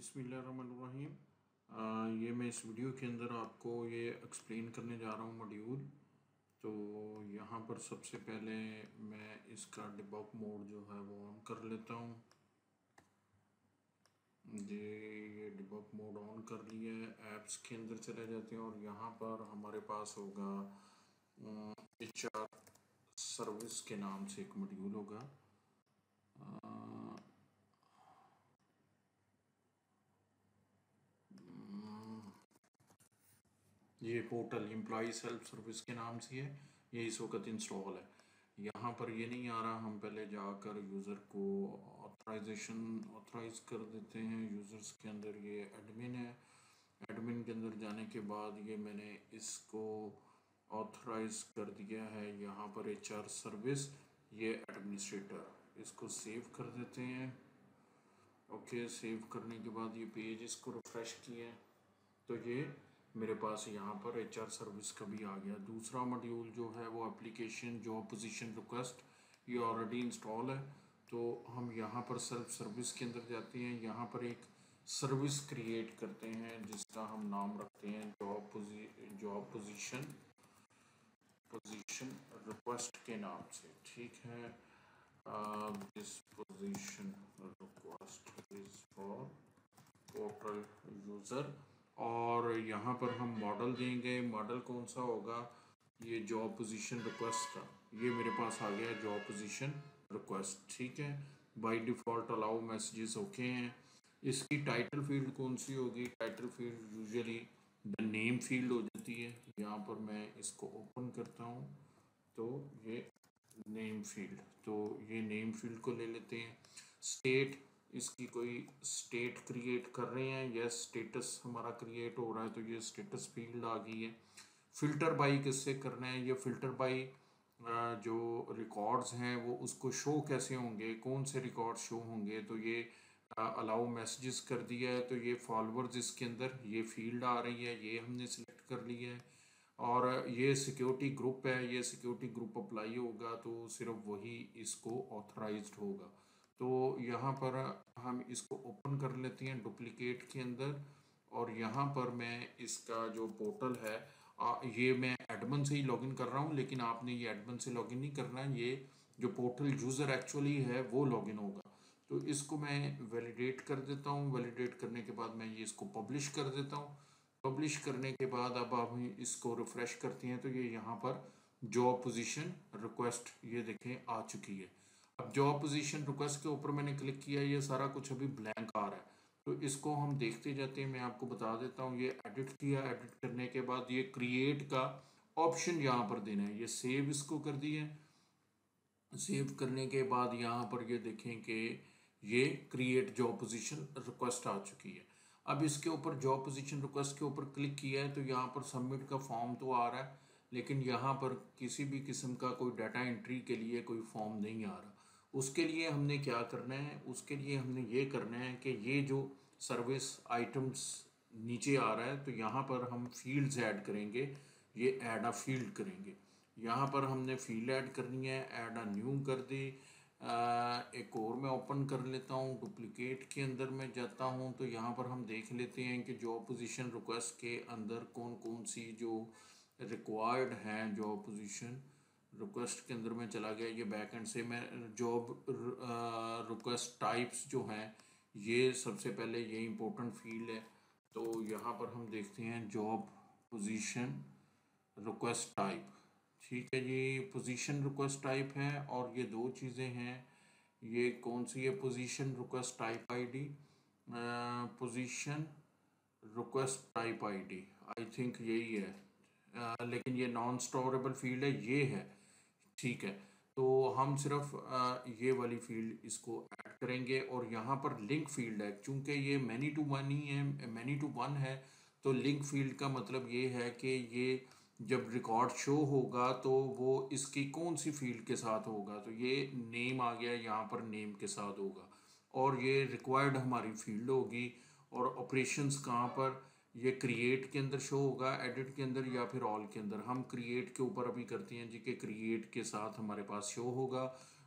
बिस्मिल्लाहिर्रहमानिर्रहीम। ये मैं इस वीडियो के अंदर आपको ये एक्सप्लेन करने जा रहा हूँ मॉड्यूल तो यहाँ पर सबसे पहले मैं इसका डिबग मोड जो है वो ऑन कर लेता हूँ। जी, ये डिबग मोड ऑन कर लिया है। ऐप्स के अंदर चले जाते हैं और यहाँ पर हमारे पास होगा एच सर्विस के नाम से एक मॉड्यूल होगा। ये पोर्टल एम्प्लॉई सेल्फ सर्विस के नाम से है, ये इस वक्त इंस्टॉल है। यहाँ पर ये नहीं आ रहा, हम पहले जाकर यूज़र को ऑथराइजेशन ऑथराइज कर देते हैं। यूज़र्स के अंदर ये एडमिन है। एडमिन के अंदर जाने के बाद ये मैंने इसको ऑथराइज कर दिया है। यहाँ पर एचआर सर्विस ये एडमिनिस्ट्रेटर इसको सेव कर देते हैं। ओके सेव करने के बाद ये पेज इसको रिफ़्रेश किए तो ये मेरे पास यहाँ पर एचआर सर्विस का भी आ गया। दूसरा मॉड्यूल जो है वो एप्लीकेशन जो पोजीशन रिक्वेस्ट ये ऑलरेडी इंस्टॉल है। तो हम यहाँ पर सेल्फ सर्विस के अंदर जाते हैं। यहाँ पर एक सर्विस क्रिएट करते हैं, जिसका हम नाम रखते हैं जॉब पोजी जॉब पोजीशन पोजीशन रिक्वेस्ट के नाम से। ठीक है? This position request is for portal user और यहाँ पर हम मॉडल देंगे। मॉडल कौन सा होगा? ये जॉब पोजीशन रिक्वेस्ट का। ये मेरे पास आ गया जॉब पोजीशन रिक्वेस्ट ठीक है? By default allow messages okay हैं। इसकी टाइटल फ़ील्ड कौन सी होगी? Title field usually the name field हो जाती है। यहाँ पर मैं इसको ओपन करता हूँ। तो ये नेम फ़ील्ड तो ये नेम फ़ील्ड को ले लेते हैं। स्टेट इसकी कोई स्टेट क्रिएट कर रहे हैं? या स्टेटस हमारा क्रिएट हो रहा है तो ये स्टेटस फ़ील्ड आ गई है। फ़िल्टर बाई किससे करना है? ये फ़िल्टर बाई जो रिकॉर्ड्स हैं, वो उसको शो कैसे होंगे? कौन से रिकॉर्ड शो होंगे? तो ये अलाउ मैसेजेस कर दिया है तो ये फॉलोअर्स इसके अंदर, ये फ़ील्ड आ रही है, ये हमने सिलेक्ट कर लिया है। और ये सिक्योरिटी ग्रुप है, ये सिक्योरिटी ग्रुप अप्लाई होगा तो सिर्फ़ वही इसको ऑथराइज्ड होगा। तो यहाँ पर हम इसको ओपन कर लेते हैं डुप्लीकेट के अंदर और यहाँ पर मैं इसका जो पोर्टल है आ, ये मैं एडमन से ही लॉगिन कर रहा हूँ लेकिन आपने ये एडमन से लॉगिन नहीं करना ये जो पोर्टल यूज़र एक्चुअली है वो लॉगिन होगा। तो इसको मैं वैलिडेट कर देता हूँ। वैलिडेट करने के बाद मैं ये इसको पब्लिश कर देता हूँ। पब्लिश करने के बाद अब हम इसको रिफ़्रेश करते हैं तो ये यहाँ पर जॉब पोजीशन रिक्वेस्ट ये देखें आ चुकी है। अब जॉब पोजीशन रिक्वेस्ट के ऊपर मैंने क्लिक किया, ये सारा कुछ अभी ब्लैंक आ रहा है। तो इसको हम देखते जाते हैं, मैं आपको बता देता हूँ, ये एडिट किया एडिट करने के बाद ये क्रिएट का ऑप्शन यहाँ पर देना है। ये सेव इसको कर दिए सेव करने के बाद यहाँ पर ये देखें कि ये क्रिएट जॉब पोजीशन रिक्वेस्ट आ चुकी है। अब इसके ऊपर जॉब पोजीशन रिक्वेस्ट के ऊपर क्लिक किया है तो यहाँ पर सबमिट का फॉर्म तो आ रहा है, लेकिन यहाँ पर किसी भी किस्म का कोई डाटा एंट्री के लिए कोई फॉर्म नहीं आ रहा। उसके लिए हमने क्या करना है? उसके लिए हमने ये करना है कि ये जो सर्विस आइटम्स नीचे आ रहा है तो यहाँ पर हम फील्ड्स ऐड करेंगे। ये ऐड अ फ़ील्ड करेंगे। यहाँ पर हमने फ़ील्ड ऐड करनी है ऐड अ न्यू कर दी। एक और मैं ओपन कर लेता हूँ डुप्लीकेट के अंदर मैं जाता हूँ तो यहाँ पर हम देख लेते हैं कि जॉब पोजीशन रिक्वेस्ट के अंदर कौन कौन सी जो रिक्वायर्ड हैं जॉब पोजीशन रिक्वेस्ट के अंदर में चला गया ये बैक एंड से। मैं जॉब रिक्वेस्ट टाइप्स जो हैं ये सबसे पहले ये इम्पोर्टेंट फ़ील्ड है। तो यहाँ पर हम देखते हैं जॉब पोजीशन रिक्वेस्ट टाइप ठीक है जी पोजीशन रिक्वेस्ट टाइप है और ये दो चीज़ें हैं। ये कौन सी है position request type ID position request type ID I think यही है। आ, लेकिन ये नॉन स्टोरेबल फ़ील्ड है ये है। ठीक है। तो हम सिर्फ़ ये वाली फ़ील्ड इसको ऐड करेंगे और यहाँ पर लिंक फ़ील्ड है। चूँकि ये मैनी टू वन ही है मैनी टू वन है तो लिंक फ़ील्ड का मतलब ये है कि ये जब रिकॉर्ड शो होगा तो वो इसकी कौन सी फ़ील्ड के साथ होगा? तो ये नेम आ गया, यहाँ पर नेम के साथ होगा। और ये रिक्वायर्ड हमारी फ़ील्ड होगी और ऑपरेशंस कहाँ पर? ये क्रिएट के अंदर शो होगा एडिट के अंदर या फिर ऑल के अंदर। हम क्रिएट के ऊपर अभी करते हैं जी के क्रिएट के साथ हमारे पास शो होगा।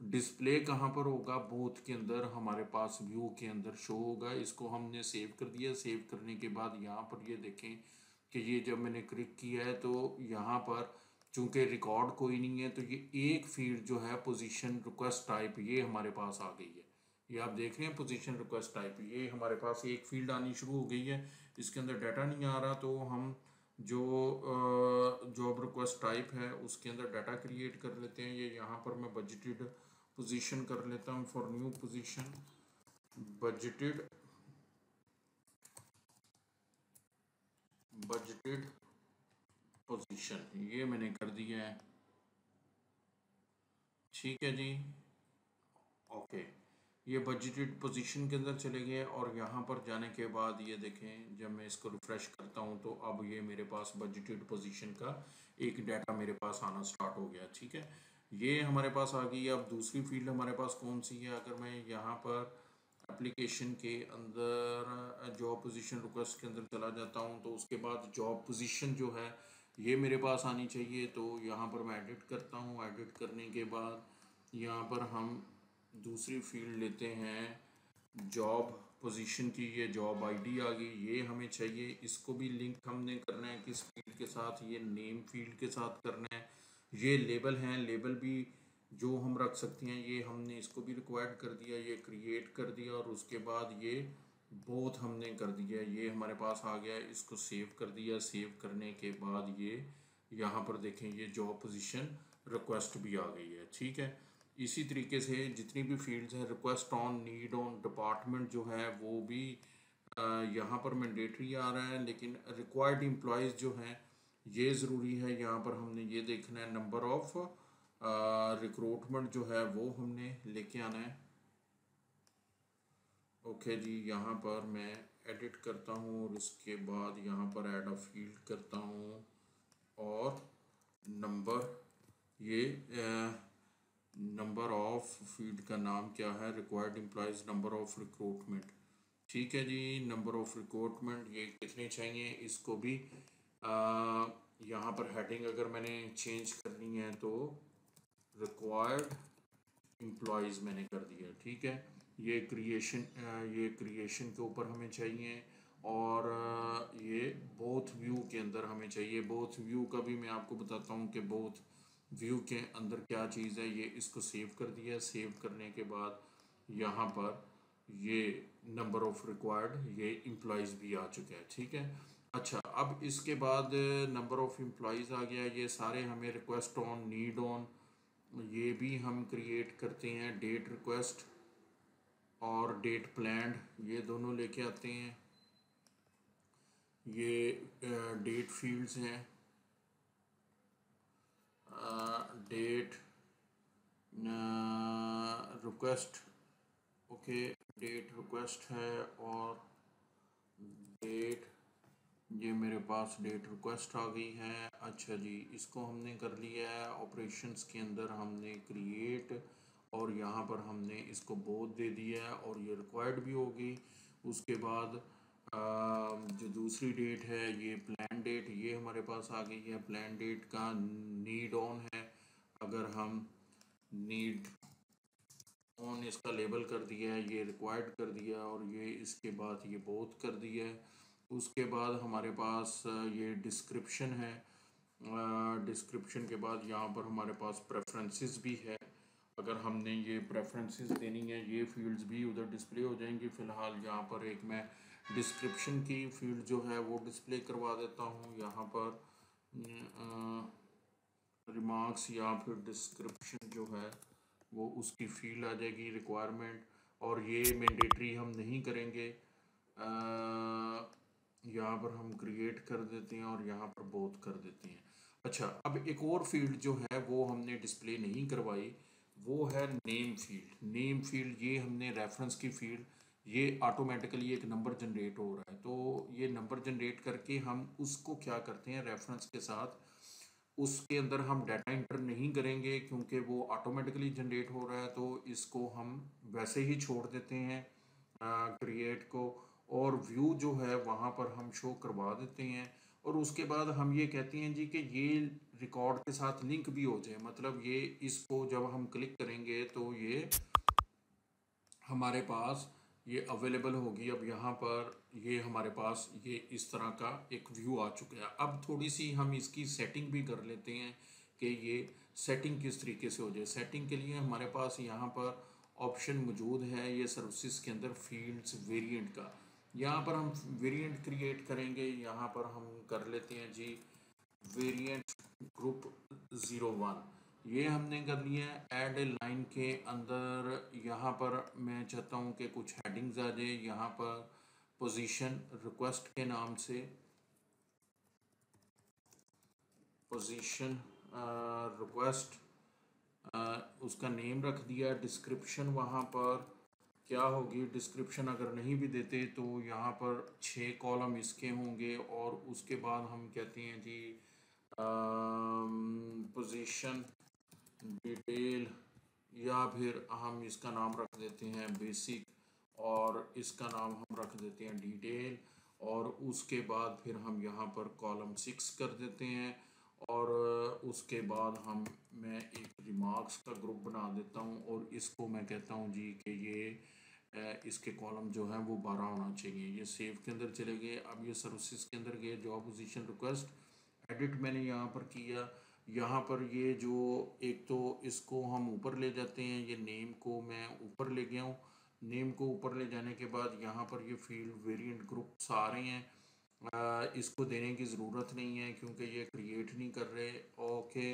डिस्प्ले कहाँ पर होगा? बोथ के अंदर, हमारे पास व्यू के अंदर शो होगा। इसको हमने सेव कर दिया। सेव करने के बाद यहाँ पर ये देखें कि ये जब मैंने क्लिक किया है तो यहाँ पर चूँकि रिकॉर्ड कोई नहीं है तो ये एक फ़ील्ड जो है पोजीशन रिक्वेस्ट टाइप ये हमारे पास आ गई है। ये आप देख रहे हैं पोजीशन रिक्वेस्ट टाइप ये हमारे पास एक फ़ील्ड आनी शुरू हो गई है, इसके अंदर डाटा नहीं आ रहा तो हम जो जॉब रिक्वेस्ट टाइप है, उसके अंदर डाटा क्रिएट कर लेते हैं। ये यहाँ पर मैं बजटेड पोजीशन कर लेता हूँ for new position budgeted budgeted position ये मैंने कर दिया है। ठीक है जी। ओके ये बजटेड पोजीशन के अंदर चले गए और यहाँ पर जाने के बाद ये देखें, जब मैं इसको रिफ़्रेश करता हूँ तो अब ये मेरे पास बजटेड पोजीशन का एक डाटा मेरे पास आना स्टार्ट हो गया, ठीक है? ये हमारे पास आ गई अब दूसरी फ़ील्ड हमारे पास कौन सी है? अगर मैं यहाँ पर एप्लीकेशन के अंदर जॉब पोजीशन रिक्वेस्ट के अंदर चला जाता हूँ तो उसके बाद जॉब पोजीशन जो है, ये मेरे पास आनी चाहिए। तो यहाँ पर मैं एडिट करता हूँ। एडिट करने के बाद यहाँ पर हम दूसरी फ़ील्ड लेते हैं। जॉब पोजीशन की, ये जॉब आईडी आ गई, ये हमें चाहिए। इसको भी लिंक हमने करना है, किस फ़ील्ड के साथ, ये नेम फ़ील्ड के साथ करना है। ये लेबल हैं, लेबल भी जो हम रख सकते हैं, ये हमने इसको भी रिक्वायर्ड कर दिया, ये क्रिएट कर दिया और उसके बाद ये बोथ हमने कर दिया। ये हमारे पास आ गया, इसको सेव कर दिया। सेव करने के बाद ये यहाँ पर देखें, ये जॉब पोजीशन रिक्वेस्ट भी आ गई है, ठीक है? इसी तरीके से जितनी भी फील्ड्स हैं request on need on department जो है वो भी यहाँ पर मैंडेटरी आ रहा है लेकिन रिक्वायर्ड एम्प्लॉयज़ जो हैं ये ज़रूरी है यहाँ पर हमने ये देखना है नंबर ऑफ़ रिक्रूटमेंट जो है वो हमने लेके आना है। ओके okay जी यहाँ पर मैं एडिट करता हूँ और इसके बाद यहाँ पर ऐड अ फ़ील्ड करता हूँ और नंबर ये आ, ऑफ़ फ़ील्ड का नाम क्या है? Required employees number of recruitment ठीक है जी नंबर ऑफ़ रिक्रूटमेंट ये कितने चाहिए? इसको भी यहाँ पर हेडिंग अगर मैंने चेंज करनी है तो रिक्वायर्ड एम्प्लॉयज़ मैंने कर दिया, ठीक है? ये क्रिएशन ये क्रिएशन के ऊपर हमें चाहिए और ये बोथ व्यू के अंदर हमें चाहिए। बोथ व्यू का भी मैं आपको बताता हूँ कि बोथ व्यू के अंदर क्या चीज़ है, ये इसको सेव कर दिया। सेव करने के बाद यहाँ पर ये नंबर ऑफ़ रिक्वायर्ड ये एम्प्लॉयज़ भी आ चुके हैं, ठीक है? अच्छा अब इसके बाद नंबर ऑफ़ एम्प्लॉयज़ आ गया। ये सारे हमें रिक्वेस्ट ऑन नीड ऑन ये भी हम क्रिएट करते हैं। डेट रिक्वेस्ट और डेट प्लान ये दोनों लेके आते हैं। ये डेट फील्ड्स हैं। Date request okay date request है और डेट ये मेरे पास डेट रिक्वेस्ट आ गई है। अच्छा जी, इसको हमने कर लिया है। ऑपरेशंस के अंदर हमने क्रिएट और यहाँ पर हमने इसको बोध दे दिया है और ये रिक्वायर्ड भी होगी। उसके बाद जो दूसरी डेट है, ये प्लान डेट ये हमारे पास आ गई है। प्लान डेट का नीड ऑन है। अगर हम नीड ऑन इसका लेबल कर दिया है, ये रिक्वायर्ड कर दिया और ये इसके बाद ये बोथ कर दिया है, उसके बाद हमारे पास ये डिस्क्रिप्शन है। डिस्क्रिप्शन के बाद यहाँ पर हमारे पास प्रेफरेंसेस भी है। अगर हमने ये प्रेफरेंसेस देनी है, ये फील्ड्स भी उधर डिस्प्ले हो जाएँगी। फ़िलहाल यहाँ पर एक मैं डिस्क्रिप्शन की फ़ील्ड जो है वो डिस्प्ले करवा देता हूँ। यहाँ पर रिमार्क्स या फिर डिस्क्रिप्शन जो है वो उसकी फ़ील्ड आ जाएगी रिक्वायरमेंट और ये मैंडेटरी हम नहीं करेंगे। यहाँ पर हम क्रिएट कर देते हैं और यहाँ पर बोथ कर देते हैं। अच्छा अब एक और फ़ील्ड जो है वो हमने डिस्प्ले नहीं करवाई। वो है नेम फ़ील्ड नेम फ़ील्ड ये हमने रेफरेंस की फ़ील्ड ये ऑटोमेटिकली एक नंबर जनरेट हो रहा है। तो ये नंबर जनरेट करके हम उसको क्या करते हैं रेफरेंस के साथ, उसके अंदर हम डाटा इंटर नहीं करेंगे क्योंकि वो ऑटोमेटिकली जनरेट हो रहा है तो इसको हम वैसे ही छोड़ देते हैं क्रिएट को, और व्यू जो है वहाँ पर हम शो करवा देते हैं। और उसके बाद हम ये कहते हैं जी कि ये रिकॉर्ड के साथ लिंक भी हो जाए। मतलब ये इसको जब हम क्लिक करेंगे तो ये हमारे पास ये अवेलेबल होगी। अब यहाँ पर ये हमारे पास ये इस तरह का एक व्यू आ चुका है। अब थोड़ी सी हम इसकी सेटिंग भी कर लेते हैं कि ये सेटिंग किस तरीके से हो जाए। सेटिंग के लिए हमारे पास यहाँ पर ऑप्शन मौजूद है ये सर्विसेज़ के अंदर फील्ड्स वेरिएंट का। यहाँ पर हम वेरिएंट क्रिएट करेंगे, यहाँ पर हम कर लेते हैं जी वेरिएंट ग्रुप ज़ीरो वन ये हमने कर लिया है एड ए लाइन के अंदर। यहाँ पर मैं चाहता हूँ कि कुछ हेडिंग्स आ जाए। यहाँ पर पोजीशन रिक्वेस्ट के नाम से। पोजीशन रिक्वेस्ट उसका नेम रख दिया। डिस्क्रिप्शन वहाँ पर। क्या होगी? डिस्क्रिप्शन अगर नहीं भी देते तो यहाँ पर छः कॉलम इसके होंगे और उसके बाद हम कहते हैं जी पोजीशन डिटेल या फिर हम इसका नाम रख देते हैं बेसिक और इसका नाम हम रख देते हैं डिटेल और उसके बाद फिर हम यहाँ पर कॉलम सिक्स कर देते हैं और उसके बाद हम, मैं एक रिमार्क्स का ग्रुप बना देता हूँ और इसको मैं कहता हूँ जी कि ये इसके कॉलम जो है वो बारह होना चाहिए। ये सेव के अंदर चले गए। अब ये सर्विसेज़ के अंदर गए जॉब पोजीशन रिक्वेस्ट एडिट मैंने यहाँ पर किया। यहाँ पर ये जो एक तो इसको हम ऊपर ले जाते हैं। ये नेम को मैं ऊपर ले गया हूँ। नेम को ऊपर ले जाने के बाद यहाँ पर ये फ़ील्ड वेरिएंट ग्रुप्स आ रहे हैं। आ, इसको देने की ज़रूरत नहीं है क्योंकि ये क्रिएट नहीं कर रहे। ओके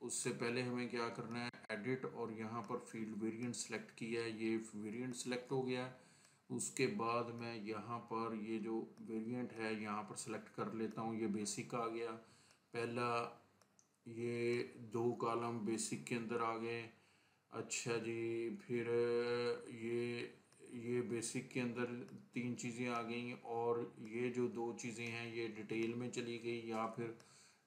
उससे पहले हमें क्या करना है? एडिट और यहाँ पर फ़ील्ड वेरिएंट सेलेक्ट किया ये वेरिएंट सेलेक्ट हो गया। उसके बाद मैं यहाँ पर ये जो वेरिएंट है, यहाँ पर सेलेक्ट कर लेता हूँ, ये बेसिक आ गया। पहला ये दो कॉलम बेसिक के अंदर आ गए। अच्छा जी, फिर ये ये बेसिक के अंदर तीन चीज़ें आ गई और ये जो दो चीज़ें हैं, ये डिटेल में चली गई या फिर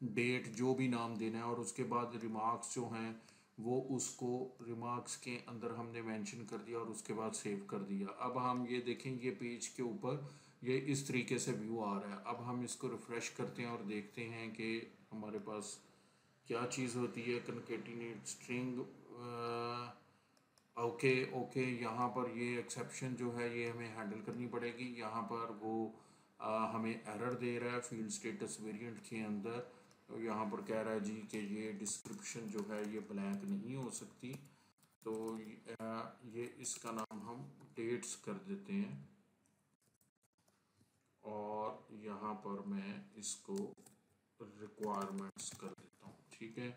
डेट जो भी नाम देना है और उसके बाद रिमार्क्स जो हैं वो उसको रिमार्क्स के अंदर हमने मेंशन कर दिया और उसके बाद सेव कर दिया। अब हम ये देखें ये पेज के ऊपर ये इस तरीके से व्यू आ रहा है। अब हम इसको रिफ़्रेश करते हैं और देखते हैं कि हमारे पास क्या चीज़ होती है। कनकेटिनेट स्ट्रिंग ओके ओके यहाँ पर ये एक्सेप्शन जो है ये हमें हैंडल करनी पड़ेगी। यहाँ पर वो आ, हमें एरर दे रहा है फ़ील्ड स्टेटस वेरिएंट के अंदर। तो यहाँ पर कह रहा है जी कि ये डिस्क्रिप्शन जो है ये ब्लैंक नहीं हो सकती। तो ये इसका नाम हम डेट्स कर देते हैं। और यहाँ पर मैं इसको रिक्वायरमेंट्स कर देता हूँ, ठीक है?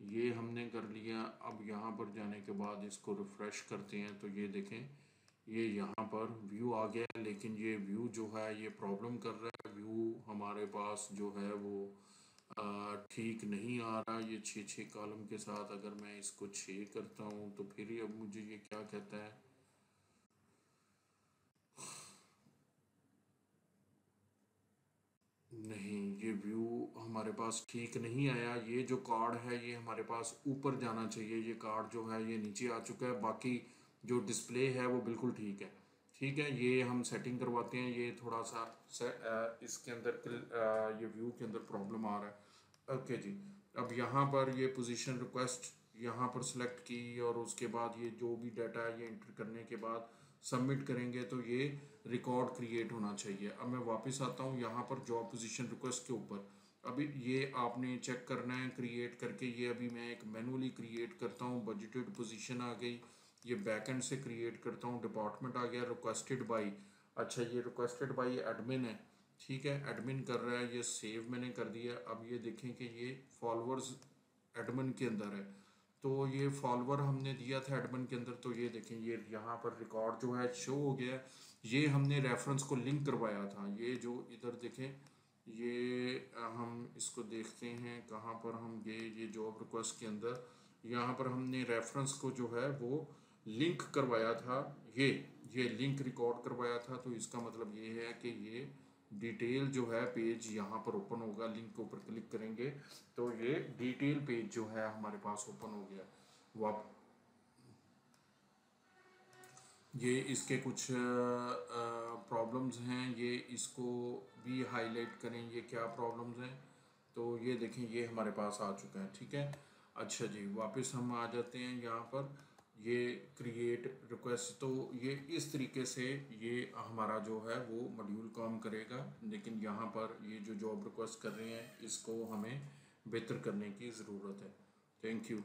ये हमने कर लिया। अब यहाँ पर जाने के बाद इसको रिफ़्रेश करते हैं। तो ये देखें, ये यहाँ पर व्यू आ गया लेकिन ये व्यू जो है, ये प्रॉब्लम कर रहा है। व्यू हमारे पास जो है वो ठीक नहीं आ रहा ये छः छः कॉलम के साथ अगर मैं इसको छः करता हूँ तो फिर अब मुझे ये क्या कहता है? नहीं, ये व्यू हमारे पास ठीक नहीं आया। ये जो कार्ड है, ये हमारे पास ऊपर जाना चाहिए। ये कार्ड जो है, ये नीचे आ चुका है। बाकी जो डिस्प्ले है, वो बिल्कुल ठीक है। ठीक है ये हम सेटिंग करवाते हैं ये थोड़ा सा से, आ, इसके अंदर ये व्यू के अंदर प्रॉब्लम आ रहा है। ओके जी अब यहाँ पर ये पोजीशन रिक्वेस्ट यहाँ पर सेलेक्ट की और उसके बाद ये जो भी डाटा है ये इंटर करने के बाद सबमिट करेंगे तो ये रिकॉर्ड क्रिएट होना चाहिए। अब मैं वापस आता हूँ यहाँ पर जॉब पोजीशन रिक्वेस्ट के ऊपर। अभी ये आपने चेक करना है क्रिएट करके ये अभी मैं एक मैनुअली क्रिएट करता हूँ बजटेड पोजीशन आ गई। ये बैकएंड से क्रिएट करता हूँ डिपार्टमेंट आ गया रिक्वेस्टेड बाई अच्छा ये रिक्वेस्टेड बाई एडमिन है, ठीक है एडमिन कर रहा है, ये सेव मैंने कर दिया अब ये देखें कि ये फॉलोअर्स एडमिन के अंदर है। तो ये फॉलोअर हमने दिया था एडमिन के अंदर तो ये देखें, ये यहाँ पर रिकॉर्ड जो है शो हो गया ये हमने रेफरेंस को लिंक करवाया था। ये जो इधर देखें, ये हम इसको देखते हैं, कहाँ पर हम गए, ये जॉब रिक्वेस्ट के अंदर। यहाँ पर हमने रेफरेंस को जो है, वो लिंक करवाया था, ये ये लिंक रिकॉर्ड करवाया था तो इसका मतलब ये है कि ये डिटेल जो है पेज यहाँ पर ओपन होगा, लिंक के ऊपर क्लिक करेंगे तो ये डिटेल पेज जो है हमारे पास ओपन हो गया। वाप ये इसके कुछ प्रॉब्लम्स हैं, ये इसको भी हाईलाइट करें, ये क्या प्रॉब्लम्स हैं तो ये देखें, ये हमारे पास आ चुका है, ठीक है? अच्छा जी, वापस हम आ जाते हैं यहाँ पर। ये क्रिएट रिक्वेस्ट तो ये इस तरीके से ये हमारा जो है वो मॉड्यूल काम करेगा, लेकिन यहाँ पर ये जो जॉब रिक्वेस्ट कर रहे हैं, इसको हमें बेहतर करने की ज़रूरत है। Thank you